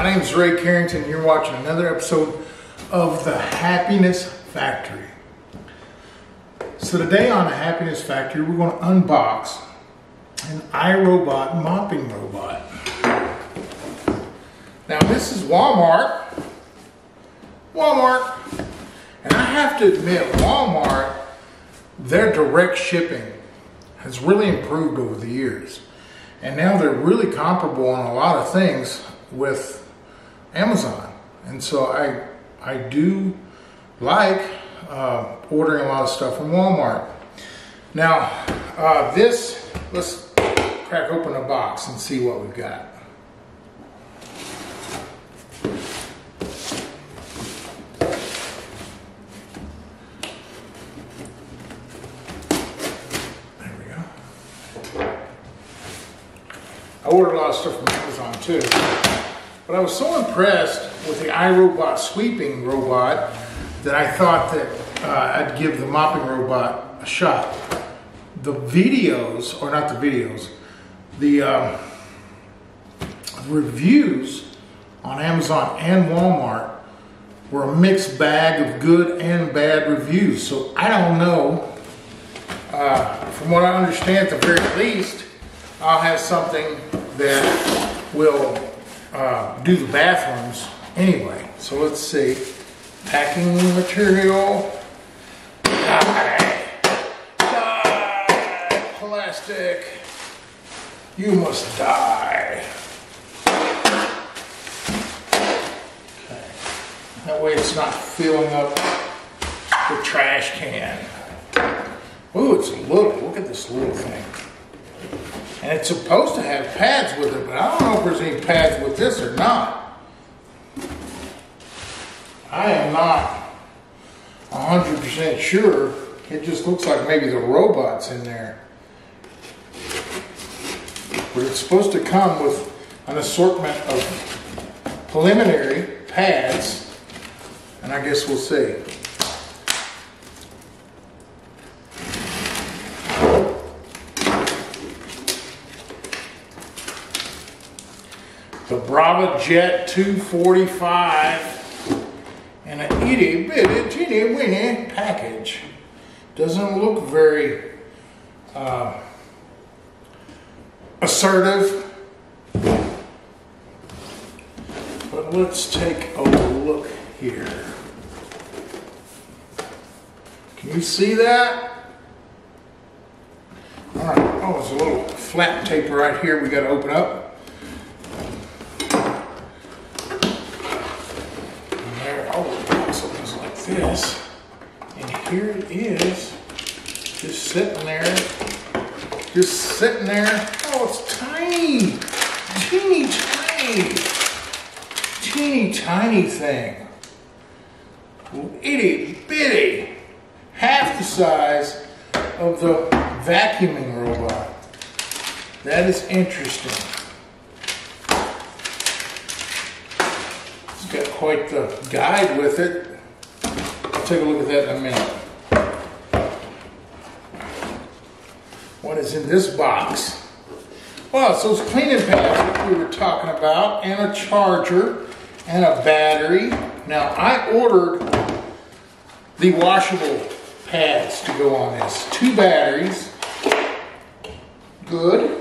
My name is Ray Carrington. You're watching another episode of The Happiness Factory. So today on The Happiness Factory, we're going to unbox an iRobot mopping robot. Now this is Walmart. Walmart. And I have to admit, Walmart, their direct shipping has really improved over the years. And now they're really comparable on a lot of things with Amazon. And so I, I do like uh, ordering a lot of stuff from Walmart. Now, uh, this, let's crack open a box and see what we've got. There we go. I ordered a lot of stuff from Amazon too. But I was so impressed with the iRobot sweeping robot that I thought that uh, I'd give the mopping robot a shot. The videos, or not the videos, the um, reviews on Amazon and Walmart were a mixed bag of good and bad reviews. So I don't know. Uh, from what I understand, at the very least, I'll have something that will uh, do the bathrooms anyway. So let's see. Packing material. Die. Die. Plastic. You must die. Okay. That way it's not filling up the trash can. Ooh, it's a little. Look at this little thing. And it's supposed to have pads with it, but I don't know if there's any pads with this or not. I am not 100% sure. It just looks like maybe the robot's in there. But it's supposed to come with an assortment of preliminary pads, and I guess we'll see. The Braava Jet 245 and an itty bitty teeny weeny package. Doesn't look very uh, assertive. But let's take a look here. Can you see that? All right, oh, there's a little flat tape right here we got to open up. this. And here it is, just sitting there, just sitting there. Oh, it's tiny, teeny tiny, teeny tiny thing. Itty bitty, half the size of the vacuuming robot. That is interesting. It's got quite the guide with it I'll take a look at that in a minute. Is in this box? Well, it's those cleaning pads that we were talking about, and a charger, and a battery. Now, I ordered the washable pads to go on this. Two batteries. Good.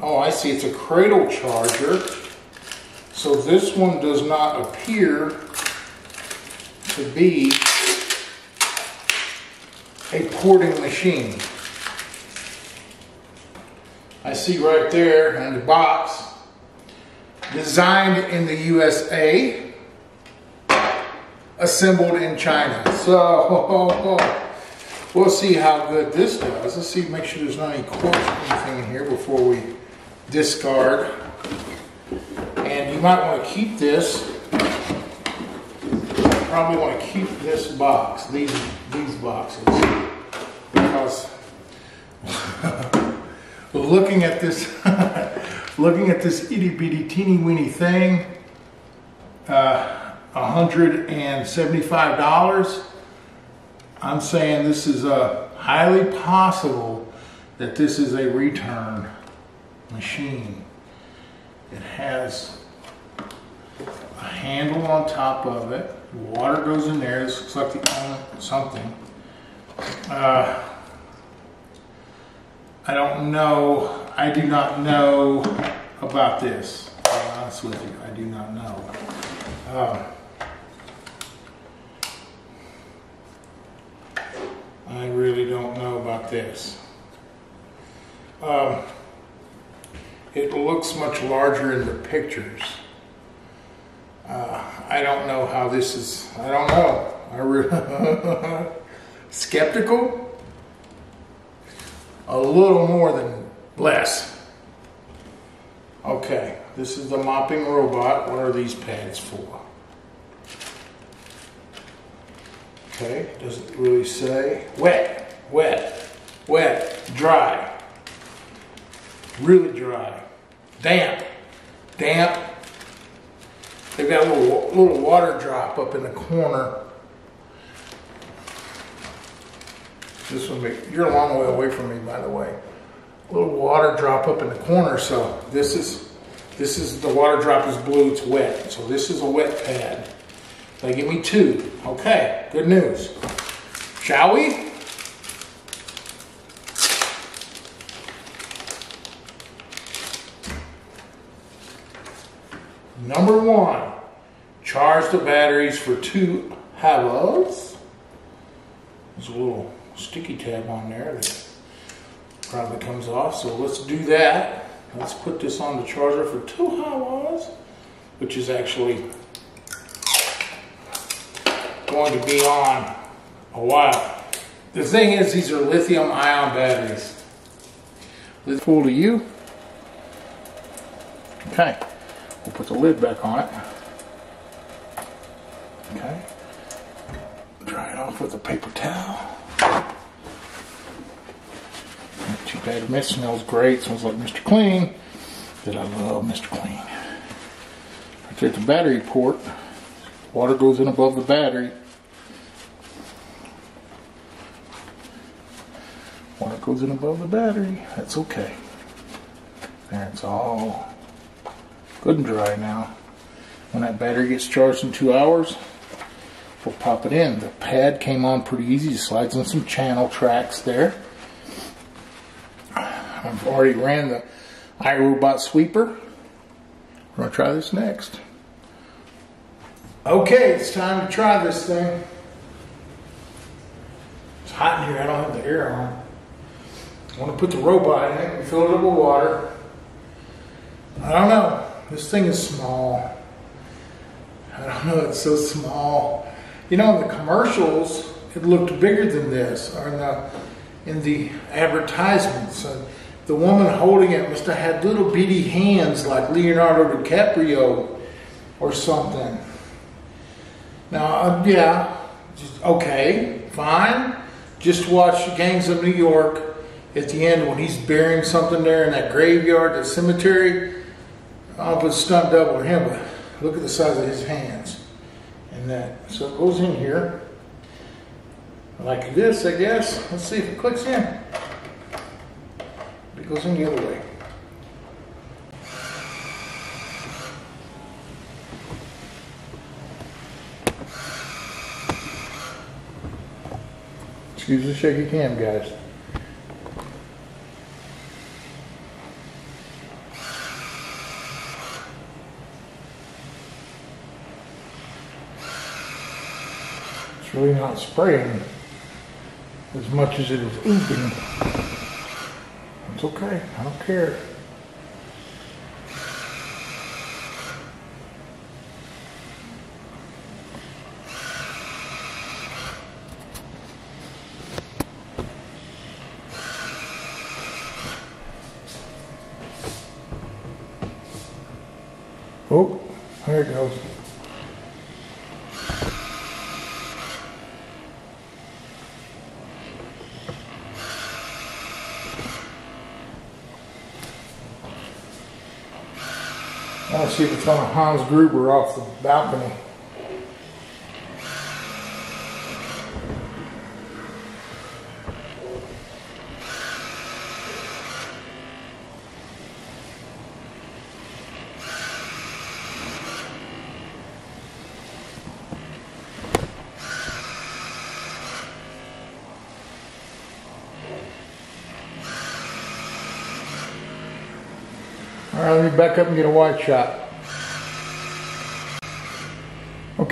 Oh, I see. It's a cradle charger. So this one does not appear to be a porting machine. I see right there in the box, designed in the USA, assembled in China. So we'll see how good this does. Let's see, make sure there's not any or anything in here before we discard. And you might want to keep this, probably want to keep this box, these, these boxes, because looking at this, looking at this itty bitty teeny weeny thing, uh, $175, I'm saying this is a highly possible that this is a return machine. It has a handle on top of it. Water goes in there. This looks like the something. Uh, I don't know. I do not know about this. To be honest with you, I do not know. Uh, I really don't know about this. Um, it looks much larger in the pictures. Uh, I don't know how this is. I don't know. I skeptical. A little more than less. Okay, this is the mopping robot. What are these pads for? Okay, doesn't really say. Wet, wet, wet, dry. Really dry. Damp, damp. They've got a little, little water drop up in the corner. This one, be, you're a long way away from me, by the way. A little water drop up in the corner. So this is, this is the water drop is blue. It's wet. So this is a wet pad. They give me two. Okay, good news. Shall we? Number one, charge the batteries for two hours. There's a little sticky tab on there that probably comes off. So let's do that. Let's put this on the charger for two hours, which is actually going to be on a while. The thing is, these are lithium ion batteries. Full to you. Okay, we'll put the lid back on it. Okay, dry it off with a paper towel. Not bad. It smells great. Smells like Mr. Clean. That I love Mr. Clean. Right there's the battery port. Water goes in above the battery. Water goes in above the battery. That's okay. There, it's all good and dry now. When that battery gets charged in two hours, we'll pop it in. The pad came on pretty easy. Slides on some channel tracks there. Already ran the iRobot sweeper. We're to try this next. Okay, it's time to try this thing. It's hot in here. I don't have the air on. I want to put the robot in it and fill it up with water. I don't know. This thing is small. I don't know. It's so small. You know, in the commercials, it looked bigger than this, or in the in the advertisements. The woman holding it must have had little bitty hands like Leonardo DiCaprio or something. Now, uh, yeah, just, okay, fine. Just watch Gangs of New York at the end when he's burying something there in that graveyard, that cemetery. I'll put stunt double for him, but look at the size of his hands. And that, so it goes in here like this, I guess. Let's see if it clicks in. It goes in the other way. Excuse the shaky cam, guys. It's really not spraying as much as it is ooping. It's okay, I don't care. Oh, there it goes. see if it's on a Hans Gruber off the balcony. All right, let me back up and get a wide shot.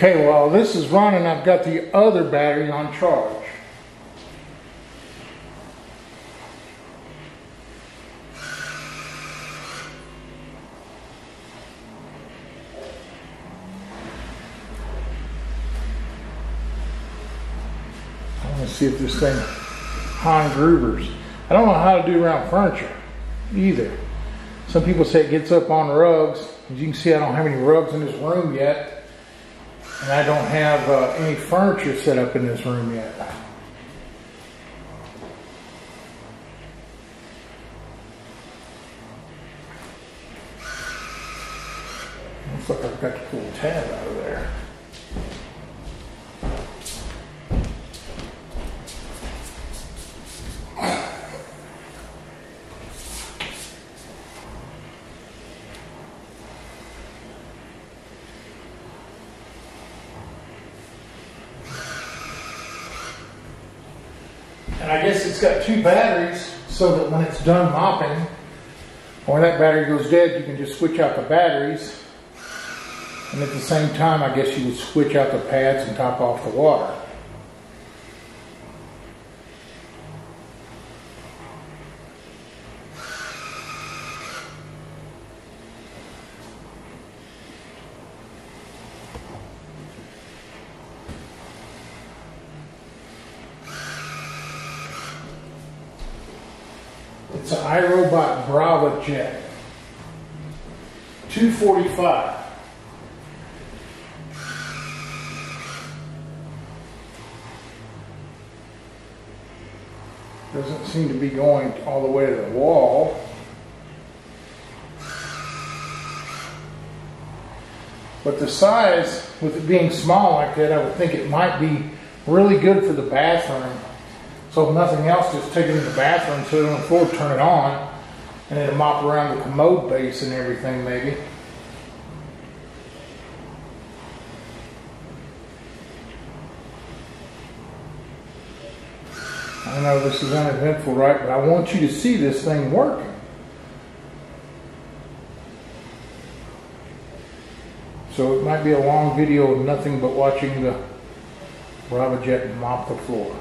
Okay, well, this is running, I've got the other battery on charge. See if this thing, Hans Grubers. I don't know how to do around furniture either. Some people say it gets up on rugs. As you can see, I don't have any rugs in this room yet. And I don't have uh, any furniture set up in this room yet. Looks like I've got to pull the tab out of there. And I guess it's two batteries so that when it's done mopping, or when that battery goes dead, you can just switch out the batteries. And at the same time, I guess you would switch out the pads and top off the water. An iRobot Braava Jet. 245. Doesn't seem to be going all the way to the wall. But the size, with it being small like that, I would think it might be really good for the bathroom. So if nothing else, just take it in the bathroom, sit it on the floor, turn it on, and it'll mop around the commode base and everything maybe. I know this is uneventful, right? But I want you to see this thing working. So it might be a long video of nothing but watching the Braavajet mop the floor.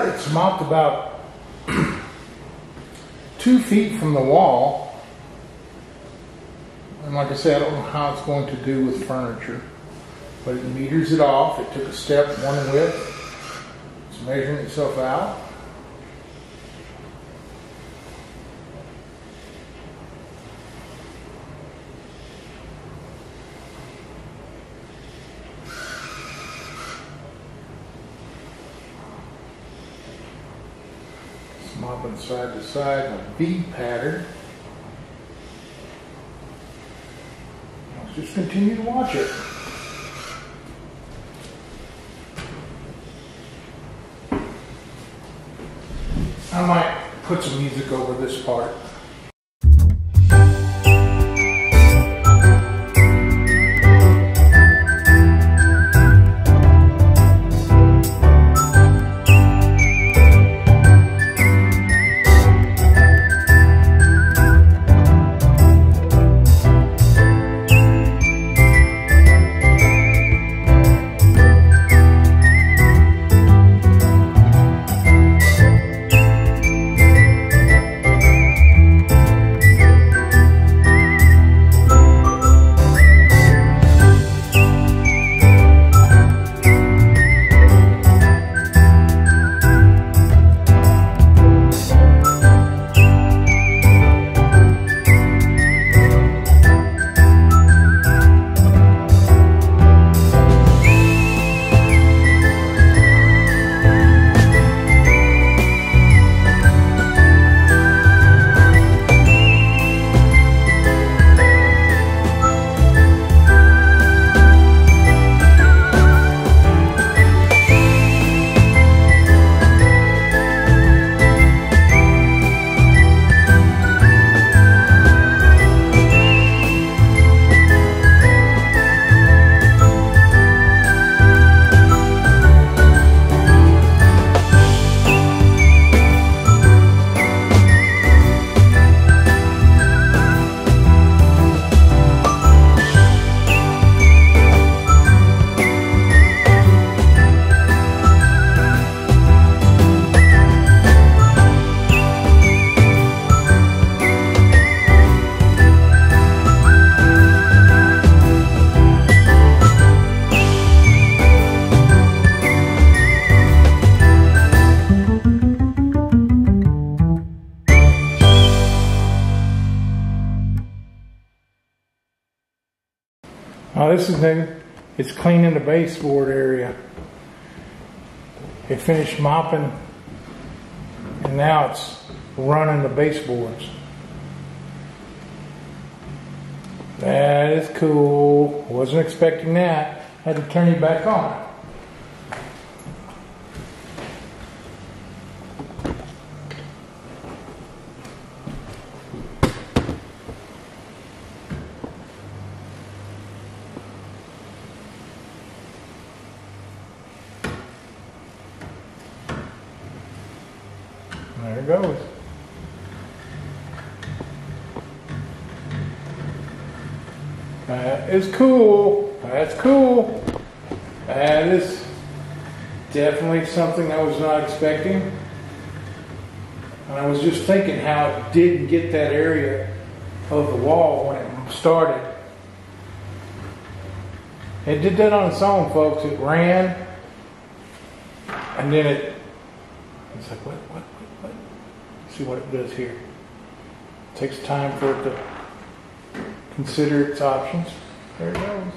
It's mopped about two feet from the wall. And like I said, I don't know how it's going to do with furniture, but it meters it off. It took a step one width. It's measuring itself out. It's mopping side to side in a V pattern. Let's just continue to watch it. I might put some music over this part. This is new. It's cleaning the baseboard area. It finished mopping and now it's running the baseboards. That is cool. Wasn't expecting that. Had to turn it back on. There it goes. That is cool. That's cool. That is definitely something I was not expecting. And I was just thinking how it didn't get that area of the wall when it started. It did that on its own, folks. It ran, and then it. It's like, what, what, what, what? See what it does here. It takes time for it to consider its options. There it goes.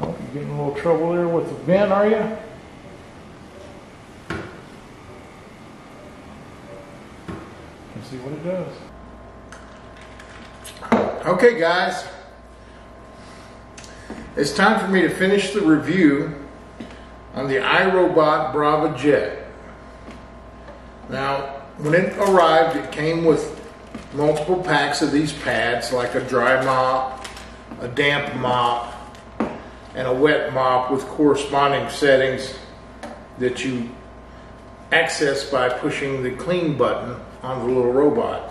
Oh, you're getting a little trouble there with the vent, are you? Let's see what it does. Okay, guys. It's time for me to finish the review on the iRobot Braava Jet. Now, when it arrived, it came with multiple packs of these pads, like a dry mop, a damp mop, and a wet mop with corresponding settings that you access by pushing the clean button on the little robot.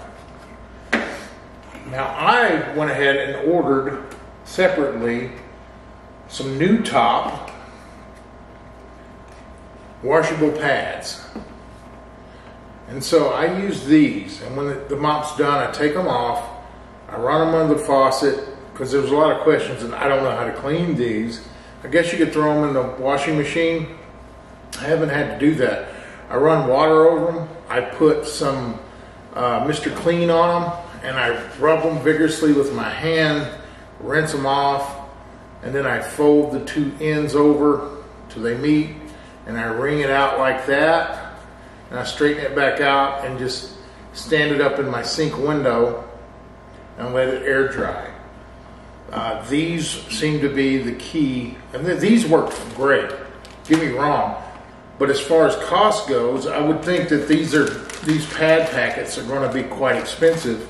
Now I went ahead and ordered separately some new top washable pads. And so I use these, and when the mop's done, I take them off, I run them under the faucet, because there's a lot of questions, and I don't know how to clean these. I guess you could throw them in the washing machine. I haven't had to do that. I run water over them. I put some uh, Mr. Clean on them, and I rub them vigorously with my hand, rinse them off, and then I fold the two ends over till they meet, and I wring it out like that, and I straighten it back out and just stand it up in my sink window and let it air dry. Uh, these seem to be the key, and th these work great. Get me wrong, but as far as cost goes, I would think that these are these pad packets are going to be quite expensive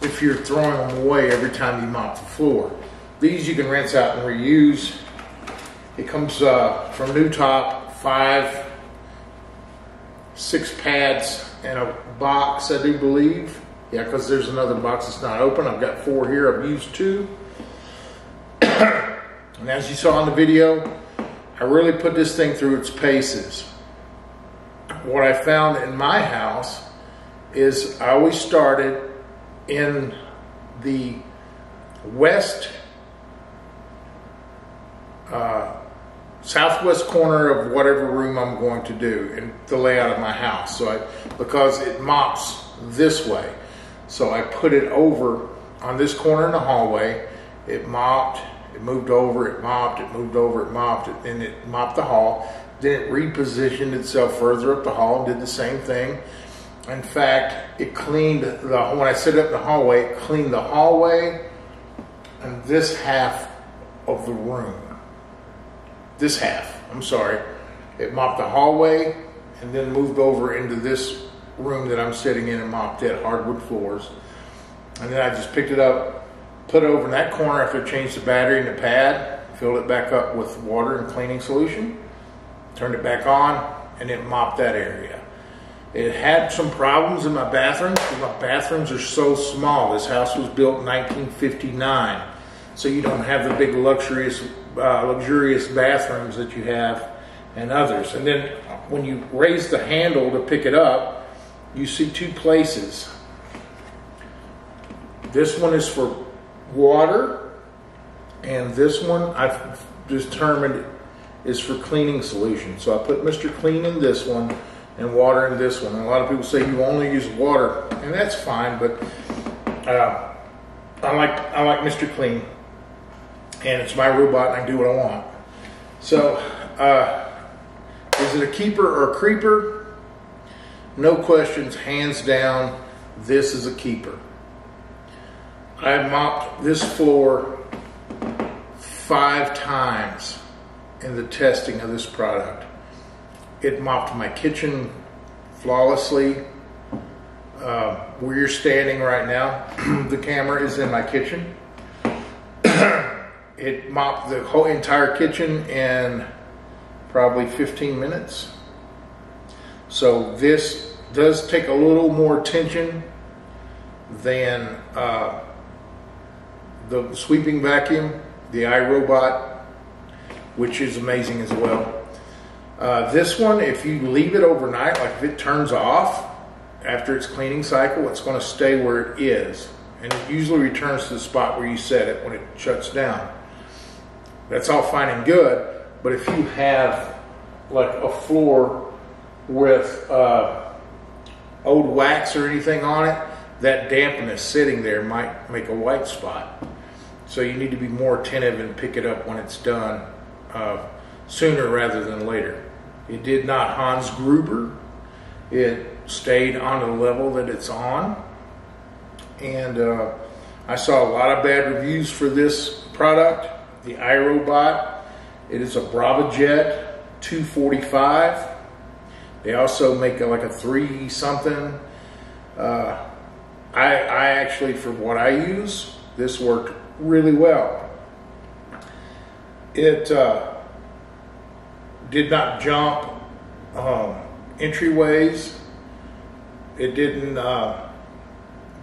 if you're throwing them away every time you mop the floor. These you can rinse out and reuse. It comes uh, from New Top, five, six pads and a box, I do believe. Yeah, because there's another box that's not open. I've got four here. I've used two. and as you saw in the video, I really put this thing through its paces. What I found in my house is I always started in the west, uh, southwest corner of whatever room I'm going to do in the layout of my house. So I, because it mops this way. So I put it over on this corner in the hallway. It mopped, it moved over, it mopped, it moved over, it mopped, it, and it mopped the hall. Then it repositioned itself further up the hall and did the same thing. In fact, it cleaned the, when I set it up in the hallway, it cleaned the hallway and this half of the room. This half, I'm sorry. It mopped the hallway and then moved over into this room that I'm sitting in and mopped it, hardwood floors. And then I just picked it up, put it over in that corner after I changed the battery in the pad, filled it back up with water and cleaning solution, turned it back on, and it mopped that area. It had some problems in my bathrooms because my bathrooms are so small. This house was built in 1959, so you don't have the big luxurious, uh, luxurious bathrooms that you have and others. And then when you raise the handle to pick it up, you see two places. This one is for water, and this one I've determined is for cleaning solution. So I put Mr. Clean in this one and water in this one. And a lot of people say you only use water, and that's fine, but Uh, I like I like Mr. Clean, and it's my robot, and I can do what I want. So, uh, is it a keeper or a creeper? No questions, hands down. This is a keeper. I mopped this floor five times in the testing of this product. It mopped my kitchen flawlessly. Uh, where you're standing right now, the camera is in my kitchen. it mopped the whole entire kitchen in probably 15 minutes. So this does take a little more attention than uh, the sweeping vacuum, the iRobot, which is amazing as well. Uh, this one, if you leave it overnight, like if it turns off after its cleaning cycle, it's going to stay where it is. And it usually returns to the spot where you set it when it shuts down. That's all fine and good, but if you have like a floor with uh, old wax or anything on it, that dampness sitting there might make a white spot. So you need to be more attentive and pick it up when it's done uh, sooner rather than later. It did not Hans Gruber. It stayed on the level that it's on. And uh, I saw a lot of bad reviews for this product, the iRobot. It is a BraavaJet 245. They also make a, like a three something. Uh, I, I actually, for what I use, this worked really well. It uh, did not jump um, entryways. It didn't uh,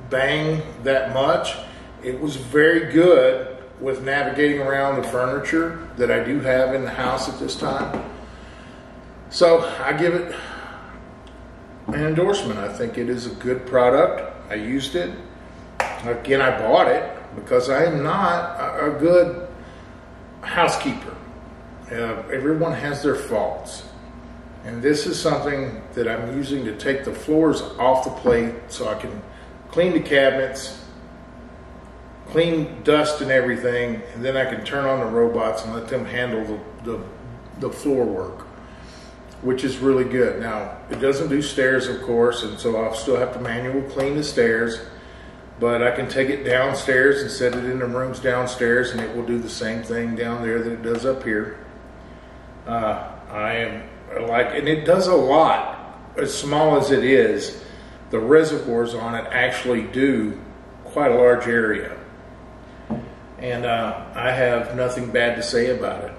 bang that much. It was very good with navigating around the furniture that I do have in the house at this time. So I give it an endorsement. I think it is a good product. I used it. Again, I bought it because I am not a, good housekeeper. Uh, everyone has their faults. And this is something that I'm using to take the floors off the plate so I can clean the cabinets, clean dust and everything, and then I can turn on the robots and let them handle the, the, the floor work, which is really good. Now, it doesn't do stairs, of course, and so I'll still have to manual clean the stairs, but I can take it downstairs and set it in the rooms downstairs, and it will do the same thing down there that it does up here. Uh, I am like, and it does a lot. As small as it is, the reservoirs on it actually do quite a large area. And uh, I have nothing bad to say about it.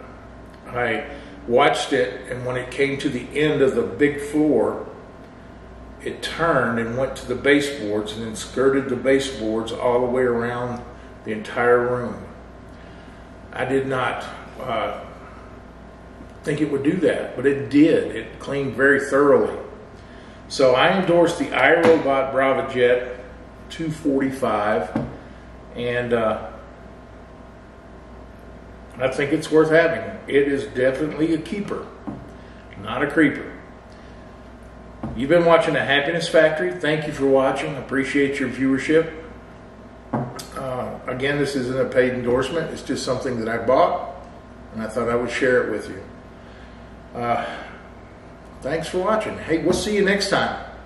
I watched it, and when it came to the end of the big floor, it turned and went to the baseboards and then skirted the baseboards all the way around the entire room. I did not uh, think it would do that, but it did. It cleaned very thoroughly. So I endorsed the iRobot BraavaJet 245, and uh, I think it's worth having. It is definitely a keeper, not a creeper. You've been watching the Happiness Factory. Thank you for watching. Appreciate your viewership. Uh, again, this isn't a paid endorsement. It's just something that I bought, and I thought I would share it with you. Uh, thanks for watching. Hey, we'll see you next time.